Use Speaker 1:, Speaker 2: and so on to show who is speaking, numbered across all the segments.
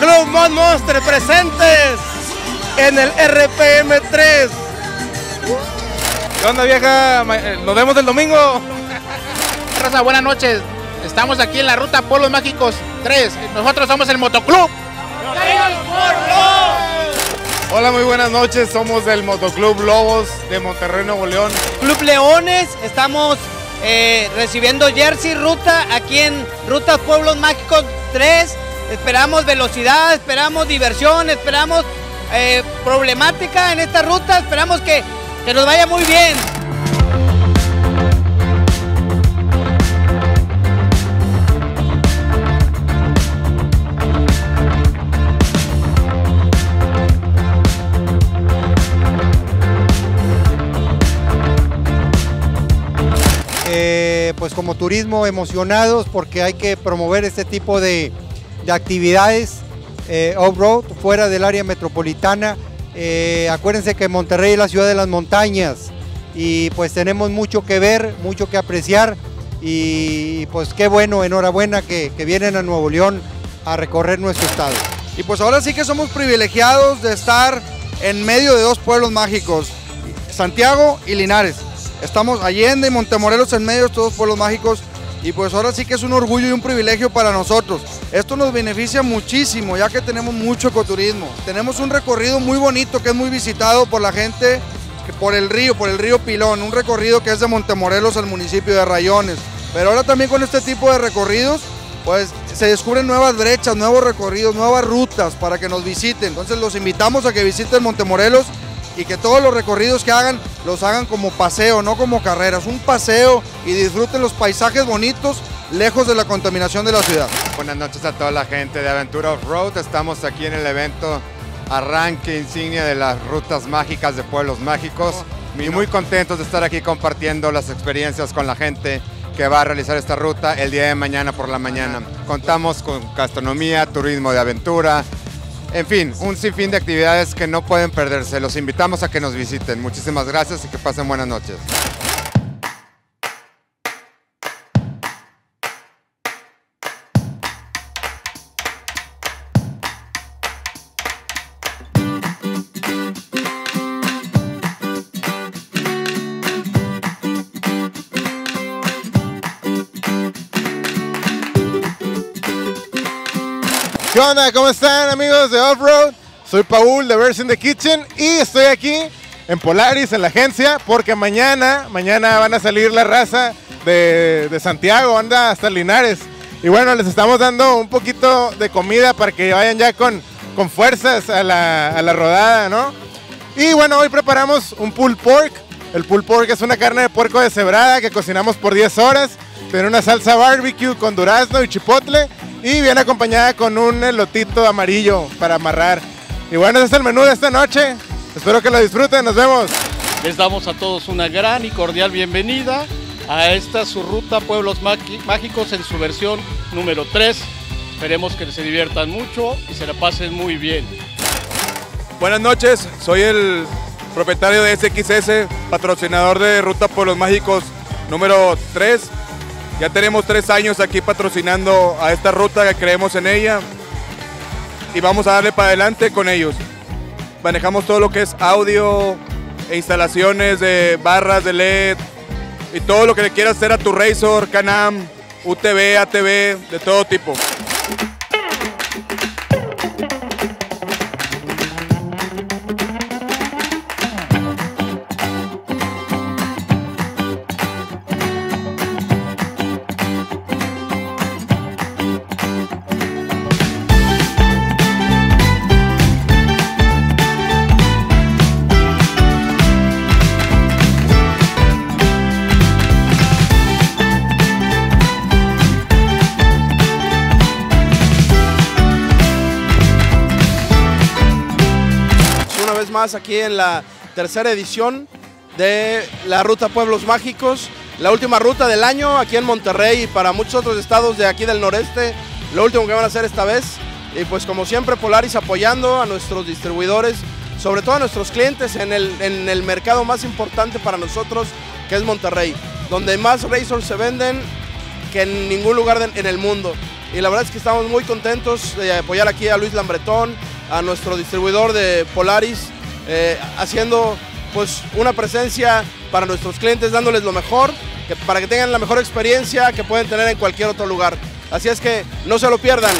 Speaker 1: Mod Monster presentes en el RPM3.
Speaker 2: ¿Qué onda vieja? Eh, nos vemos el domingo.
Speaker 3: Raza, buenas noches. Estamos aquí en la ruta Polos Mágicos 3. Nosotros somos el Motoclub.
Speaker 2: Hola, muy buenas noches. Somos del Motoclub Lobos de Monterrey, Nuevo León.
Speaker 1: Club Leones, estamos eh, recibiendo Jersey Ruta aquí en Ruta Pueblos Mágicos 3. Esperamos velocidad, esperamos diversión, esperamos eh, problemática en esta ruta, esperamos que, que nos vaya muy bien.
Speaker 4: Eh, pues como turismo emocionados porque hay que promover este tipo de, actividades eh, off-road fuera del área metropolitana. Eh, acuérdense que Monterrey es la ciudad de las montañas y pues tenemos mucho que ver, mucho que apreciar y pues qué bueno, enhorabuena que, que vienen a Nuevo León a recorrer nuestro estado.
Speaker 5: Y pues ahora sí que somos privilegiados de estar en medio de dos pueblos mágicos, Santiago y Linares. Estamos Allende y Montemorelos en medio de estos dos pueblos mágicos y pues ahora sí que es un orgullo y un privilegio para nosotros. Esto nos beneficia muchísimo ya que tenemos mucho ecoturismo. Tenemos un recorrido muy bonito que es muy visitado por la gente por el río, por el río Pilón, un recorrido que es de Montemorelos al municipio de Rayones. Pero ahora también con este tipo de recorridos pues se descubren nuevas brechas, nuevos recorridos, nuevas rutas para que nos visiten. Entonces los invitamos a que visiten Montemorelos y que todos los recorridos que hagan los hagan como paseo, no como carreras, un paseo y disfruten los paisajes bonitos lejos de la contaminación de la ciudad.
Speaker 2: Buenas noches a toda la gente de Aventura Off-Road, estamos aquí en el evento arranque insignia de las rutas mágicas de pueblos mágicos. Y muy contentos de estar aquí compartiendo las experiencias con la gente que va a realizar esta ruta el día de mañana por la mañana. Contamos con gastronomía, turismo de aventura, en fin, un sinfín de actividades que no pueden perderse. Los invitamos a que nos visiten. Muchísimas gracias y que pasen buenas noches. ¿Qué onda? ¿Cómo están amigos de Offroad? Soy Paul de Verse in the Kitchen y estoy aquí en Polaris, en la agencia, porque mañana, mañana van a salir la raza de, Santiago, anda hasta Linares. Y bueno, les estamos dando un poquito de comida para que vayan ya con, con fuerzas a la, a la rodada, ¿no? Y bueno, hoy preparamos un pulled pork. El pulled pork es una carne de puerco deshebrada que cocinamos por 10 horas. Tiene una salsa barbecue con durazno y chipotle y viene acompañada con un elotito amarillo para amarrar. Y bueno, ese es el menú de esta noche. Espero que lo disfruten, nos vemos.
Speaker 6: Les damos a todos una gran y cordial bienvenida a esta su ruta Pueblos Mágicos en su versión número 3. Esperemos que se diviertan mucho y se la pasen muy bien.
Speaker 7: Buenas noches, soy el propietario de SXS, patrocinador de Ruta Pueblos Mágicos número 3 ya tenemos tres años aquí patrocinando a esta ruta que creemos en ella y vamos a darle para adelante con ellos. Manejamos todo lo que es audio e instalaciones de barras de LED y todo lo que le quieras hacer a tu Razor, Canam, UTV, ATV, de todo tipo.
Speaker 5: Aquí en la tercera edición de la Ruta Pueblos Mágicos, la última ruta del año aquí en Monterrey y para muchos otros estados de aquí del noreste, lo último que van a hacer esta vez. Y pues como siempre Polaris apoyando a nuestros distribuidores, sobre todo a nuestros clientes en el, en el mercado más importante para nosotros, que es Monterrey, donde más Razors se venden que en ningún lugar en el mundo.
Speaker 8: y la verdad es que estamos muy contentos de apoyar aquí a Luis Lambretón, a nuestro distribuidor de Polaris, eh, haciendo pues una presencia para nuestros clientes, dándoles lo mejor, para que tengan la mejor experiencia que pueden tener en cualquier otro lugar. Así es que no se lo pierdan.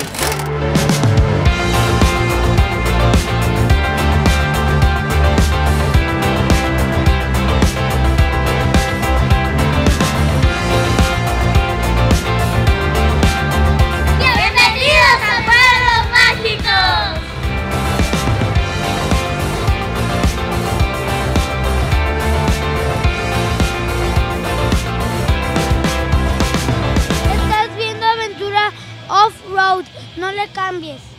Speaker 9: Cambies.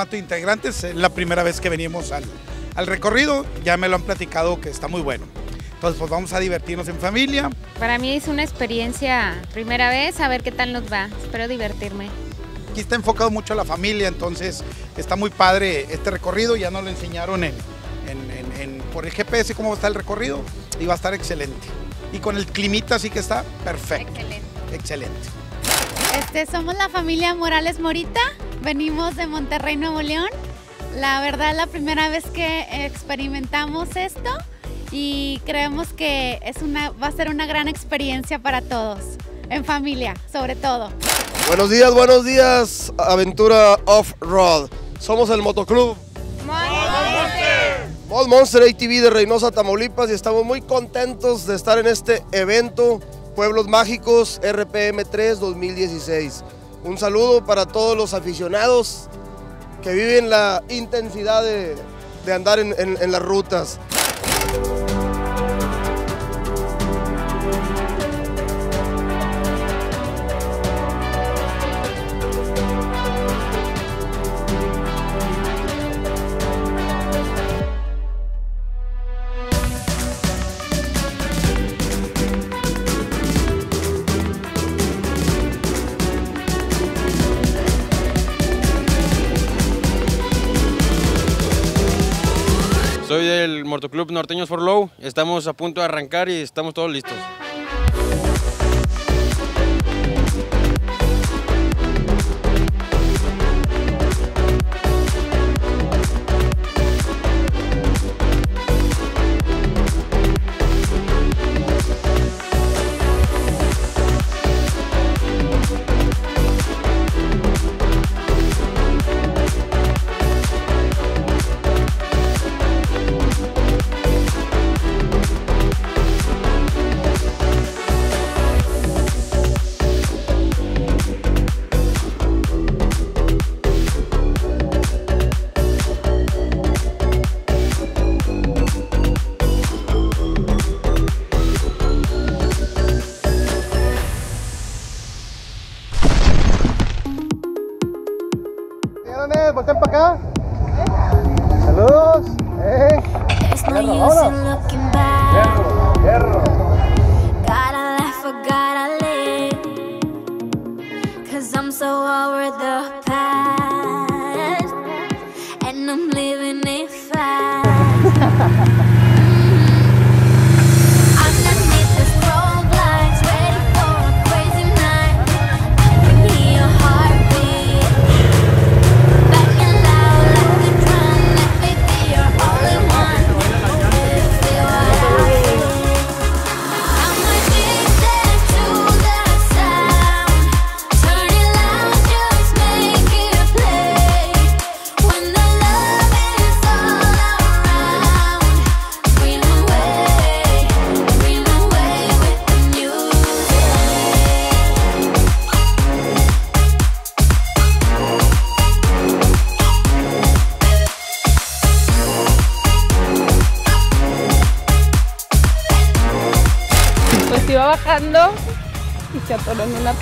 Speaker 10: Cuatro integrantes, es la primera vez que venimos al, al recorrido, ya me lo han platicado que está muy bueno. Entonces pues vamos a divertirnos en familia.
Speaker 11: Para mí es una experiencia, primera vez, a ver qué tal nos va. Espero divertirme.
Speaker 10: Aquí está enfocado mucho a la familia, entonces está muy padre este recorrido, ya nos lo enseñaron en, en- en- en- por el GPS cómo está el recorrido y va a estar excelente. Y con el climita así que está perfecto.
Speaker 11: Excelente.
Speaker 10: Excelente.
Speaker 12: Este, somos la familia Morales Morita, venimos de Monterrey, Nuevo León. La verdad, la primera vez que experimentamos esto y creemos que es una, va a ser una gran experiencia para todos, en familia, sobre todo.
Speaker 8: Buenos días, buenos días, Aventura Off-Road. Somos el motoclub Mod Monster ATV de Reynosa, Tamaulipas y estamos muy contentos de estar en este evento Pueblos Mágicos RPM3 2016. Un saludo para todos los aficionados que viven la intensidad de, de andar en- en- en las rutas.
Speaker 13: Motoclub Norteños for Low. Estamos a punto de arrancar y estamos todos listos.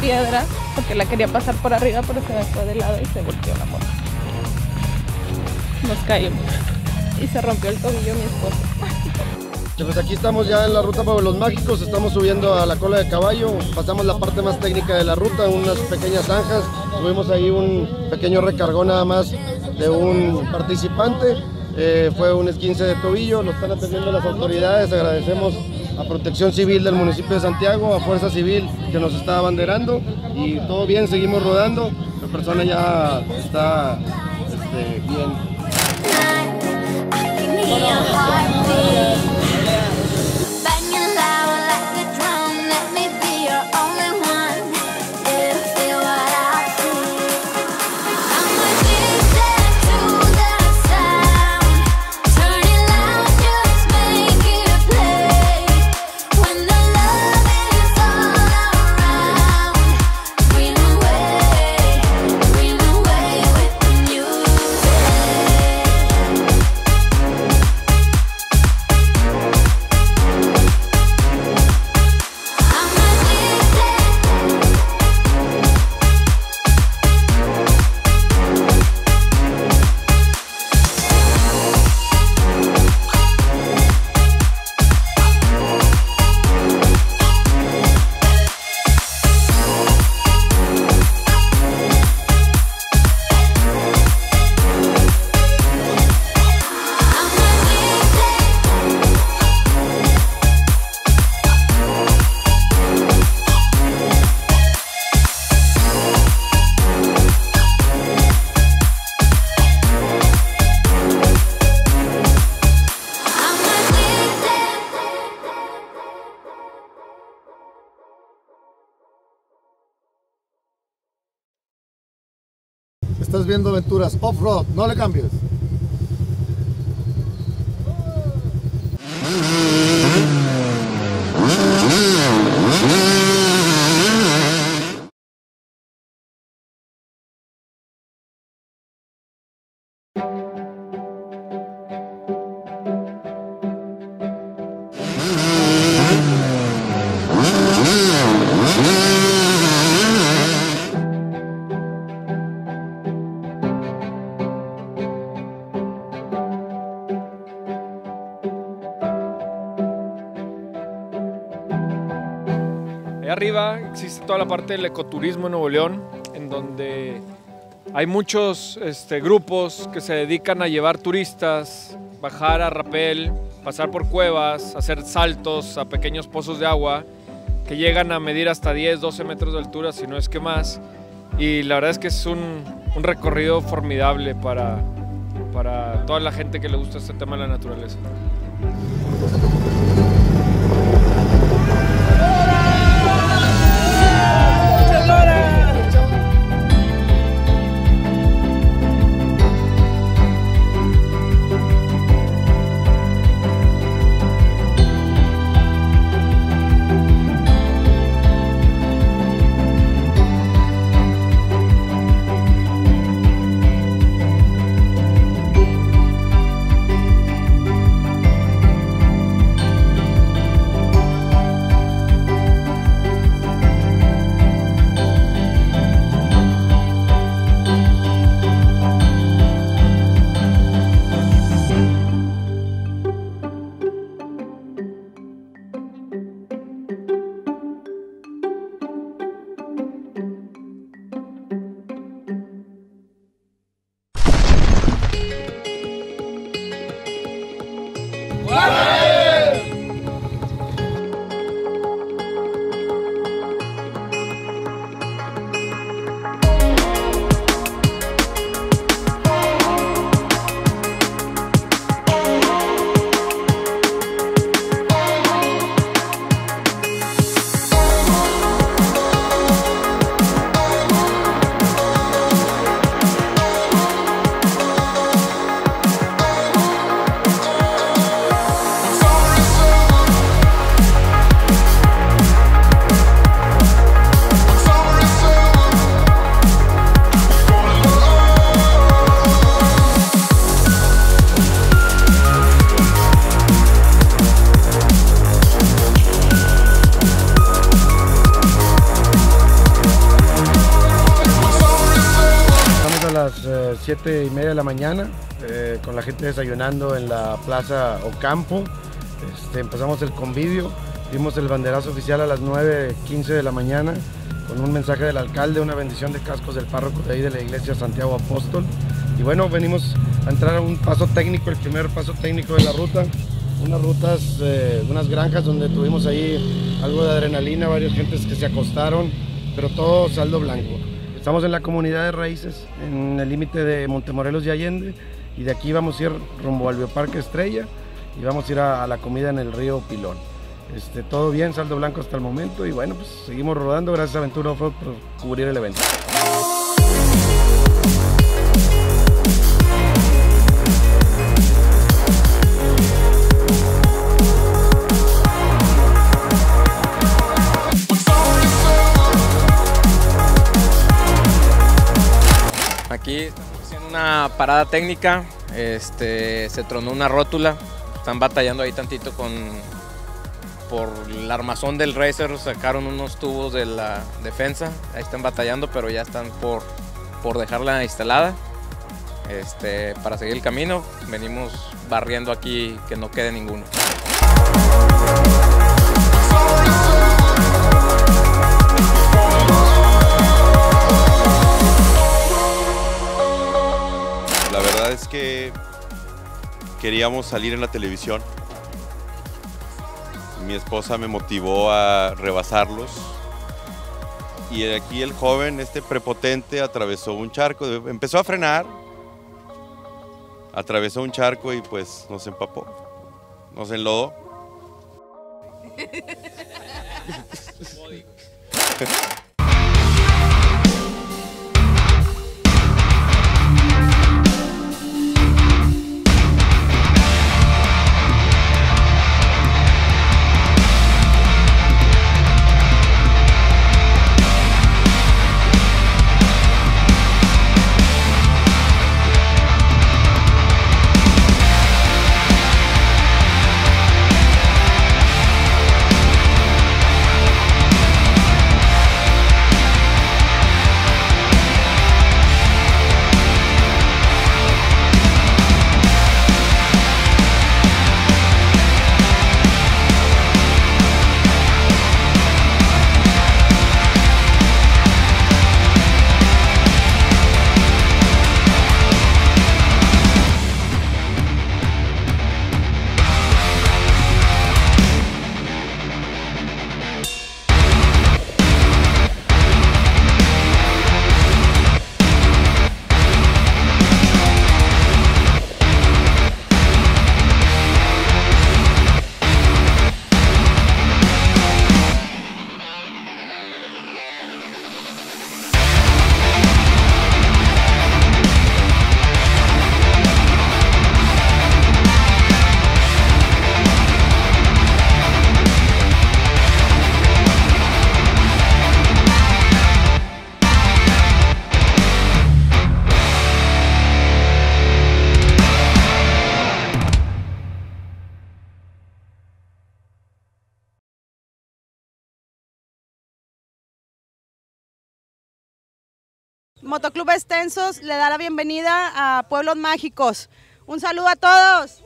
Speaker 14: Piedra porque la quería pasar por arriba, pero se me fue de lado y se volteó la moto. Nos caímos y se rompió el tobillo mi esposo.
Speaker 13: Pues aquí estamos ya en la ruta Pueblos Mágicos, estamos subiendo a la cola de caballo, pasamos la parte más técnica de la ruta, unas pequeñas zanjas, tuvimos ahí un pequeño recargón nada más de un participante, eh, fue un esguince de tobillo, lo están atendiendo las autoridades, agradecemos a Protección Civil del municipio de Santiago, a Fuerza Civil que nos está abanderando y todo bien, seguimos rodando, la persona ya está este, bien. Estás viendo aventuras off-road, no le cambies.
Speaker 15: Toda la parte del ecoturismo en Nuevo León, en donde hay muchos este, grupos que se dedican a llevar turistas, bajar a rapel, pasar por cuevas, hacer saltos a pequeños pozos de agua que llegan a medir hasta 10, 12 metros de altura, si no es que más. Y la verdad es que es un, un recorrido formidable para, para toda la gente que le gusta este tema de la naturaleza.
Speaker 16: De la mañana, eh, con la gente desayunando en la plaza Ocampo. Este, empezamos el convivio, dimos el banderazo oficial a las 9.15 de la mañana con un mensaje del alcalde, una bendición de cascos del párroco de ahí de la iglesia Santiago Apóstol. Y bueno, venimos a entrar a un paso técnico, el primer paso técnico de la ruta. Unas rutas, eh, unas granjas donde tuvimos ahí algo de adrenalina, varias gentes que se acostaron, pero todo saldo blanco. Estamos en la comunidad de Raíces, en el límite de Montemorelos y Allende, y de aquí vamos a ir rumbo al Bioparque Estrella y vamos a ir a, la comida en el río Pilón. Este, todo bien, saldo blanco hasta el momento y bueno, pues seguimos rodando. Gracias a Aventura Offroad por cubrir el evento.
Speaker 17: Aquí haciendo una parada técnica, este, se tronó una rótula, están batallando ahí tantito con por el armazón del racer, sacaron unos tubos de la defensa, ahí están batallando, pero ya están por, por dejarla instalada. Este, para seguir el camino, venimos barriendo aquí que no quede ninguno.
Speaker 18: Es que queríamos salir en la televisión. Mi esposa me motivó a rebasarlos. Y aquí el joven, este prepotente, atravesó un charco, empezó a frenar, atravesó un charco y pues nos empapó, nos enlodó.
Speaker 19: Motoclub Extensos le da la bienvenida a Pueblos Mágicos. Un saludo a todos.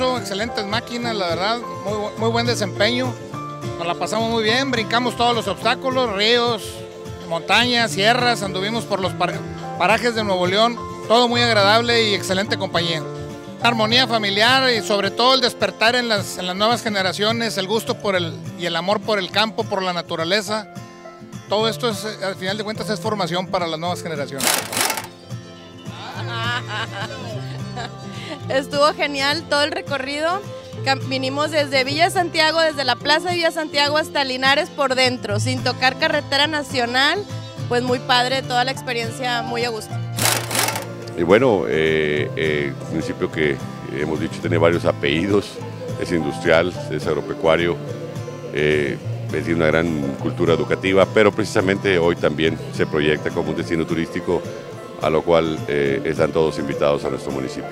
Speaker 20: Excelentes máquinas, la verdad, muy, muy buen desempeño. Nos la pasamos muy bien, brincamos todos los obstáculos, ríos, montañas, sierras, anduvimos por los par- parajes de Nuevo León, todo muy agradable y excelente compañía. Armonía familiar y sobre todo el despertar en las, en las nuevas generaciones, el gusto por el, y el amor por el campo, por la naturaleza. Todo esto es, eh, al final de cuentas, es formación para las nuevas generaciones.
Speaker 21: Estuvo genial todo el recorrido. Vinimos desde Villa Santiago, desde la Plaza de Villa Santiago hasta Linares por dentro, sin tocar carretera nacional. Pues muy padre, toda la experiencia muy a gusto.
Speaker 22: Y bueno, eh, eh, municipio que hemos dicho tiene varios apellidos, es industrial, es agropecuario, eh, es de una gran cultura educativa, pero precisamente hoy también se proyecta como un destino turístico, a lo cual eh, están todos invitados a nuestro municipio.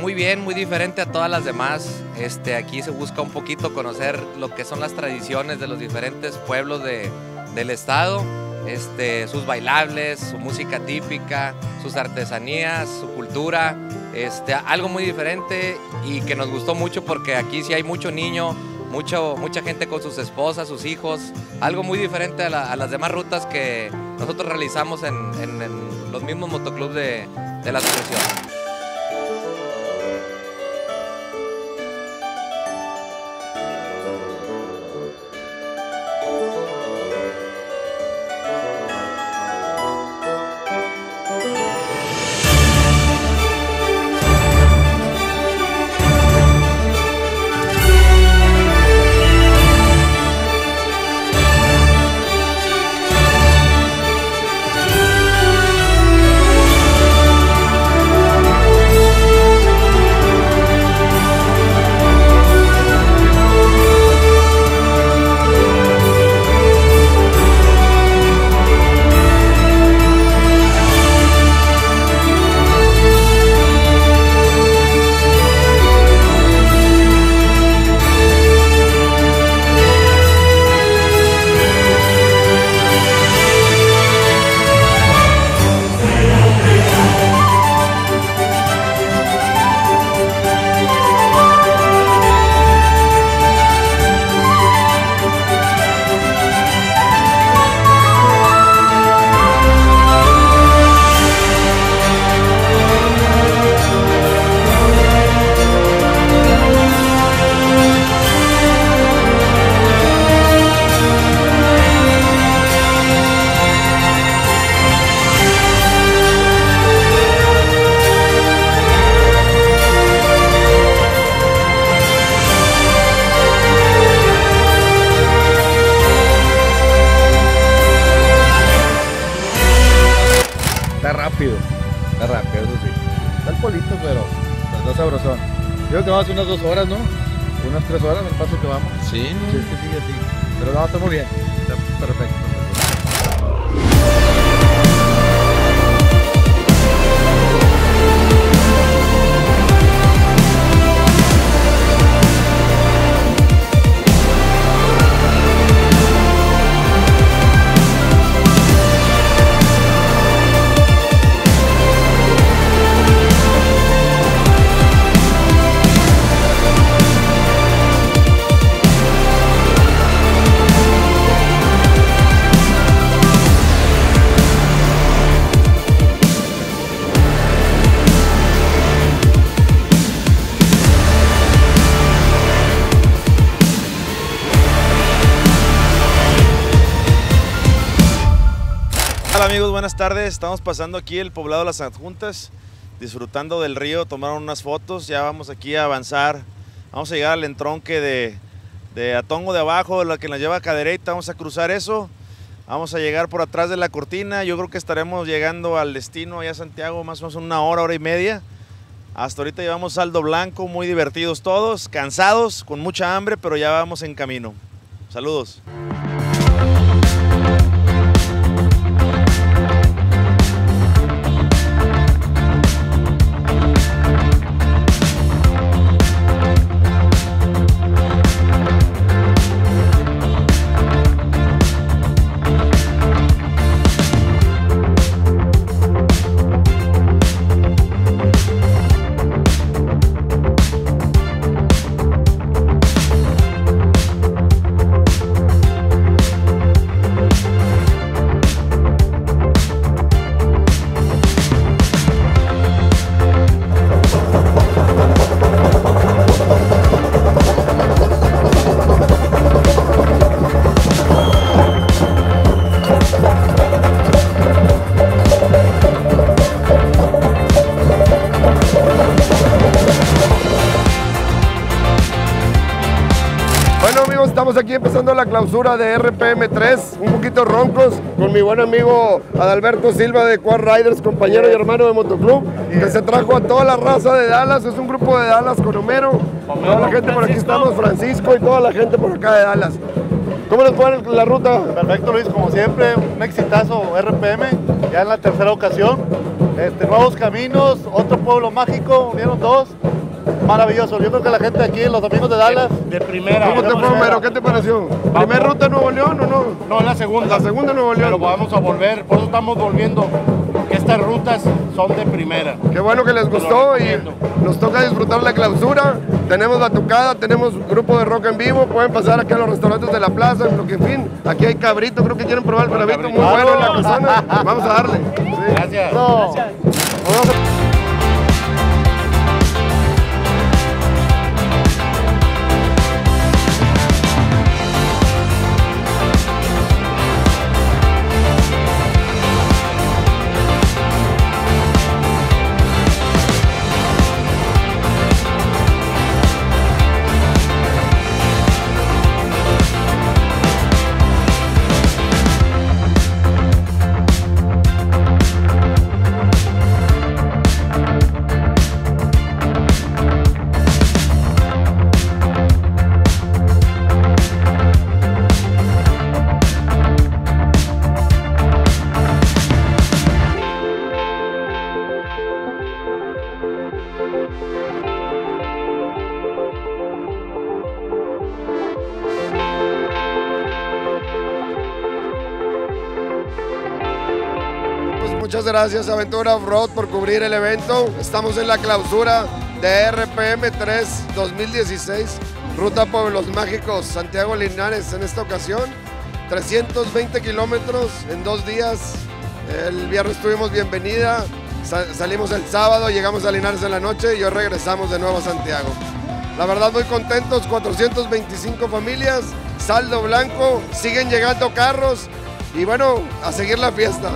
Speaker 23: Muy bien, muy diferente a todas las demás. Este, aquí se busca un poquito conocer lo que son las tradiciones de los diferentes pueblos de- del estado, este, sus bailables, su música típica, sus artesanías, su cultura. Este, algo muy diferente y que nos gustó mucho porque aquí sí hay mucho niño, mucho, mucha gente con sus esposas, sus hijos. Algo muy diferente a, la- a las demás rutas que nosotros realizamos en los mismos motoclubs de, de la asociación.
Speaker 24: Tardes. Estamos pasando aquí el poblado las Adjuntas, disfrutando del río, tomaron unas fotos, ya vamos aquí a avanzar. Vamos a llegar al entronque de, de Atongo de abajo, la que nos lleva a Cadereyta, vamos a cruzar eso. Vamos a llegar por atrás de la cortina, yo creo que estaremos llegando al destino allá a Santiago más o menos en una hora, hora y media. Hasta ahorita llevamos saldo blanco, muy divertidos todos, cansados, con mucha hambre, pero ya vamos en camino. Saludos.
Speaker 25: Clausura de RPM3, un poquito roncos, con mi buen amigo Adalberto Silva de Quad Riders, compañero y hermano de Motoclub, que se trajo a toda la raza de Dallas, es un grupo de Dallas con Homero, toda la gente por aquí estamos, Francisco y toda la gente por acá de Dallas. ¿Cómo les fue la ruta?
Speaker 26: Perfecto Luis, como siempre, un exitazo RPM, ya en la tercera ocasión. Este, nuevos caminos, otro pueblo mágico, vieron dos. Maravilloso, yo creo que la gente aquí, los amigos de Dallas, de primera.
Speaker 25: ¿Cómo te fue, Homero? ¿Qué te pareció? ¿Primer ruta en Nuevo León o no?
Speaker 26: No, es la segunda.
Speaker 25: La segunda en Nuevo León.
Speaker 26: Pero vamos a volver, por eso estamos volviendo, porque estas rutas son de primera.
Speaker 25: Qué bueno que les gustó y nos toca disfrutar la clausura. Tenemos batucada, tenemos grupo de rock en vivo, pueden pasar aquí a los restaurantes de la plaza, en lo que en fin. Aquí hay cabrito, creo que quieren probar el cabrito, muy bueno en la casona. Vamos a darle.
Speaker 26: Gracias.
Speaker 25: Muchas gracias Aventura Off-Road por cubrir el evento. Estamos en la clausura de RPM 3 2016, Ruta Pueblos Mágicos, Santiago Linares en esta ocasión. 320 kilómetros en dos días. El viernes tuvimos bienvenida, sa- salimos el sábado, llegamos a Linares en la noche y hoy regresamos de nuevo a Santiago. La verdad muy contentos, 425 familias, saldo blanco, siguen llegando carros y bueno, a seguir la fiesta.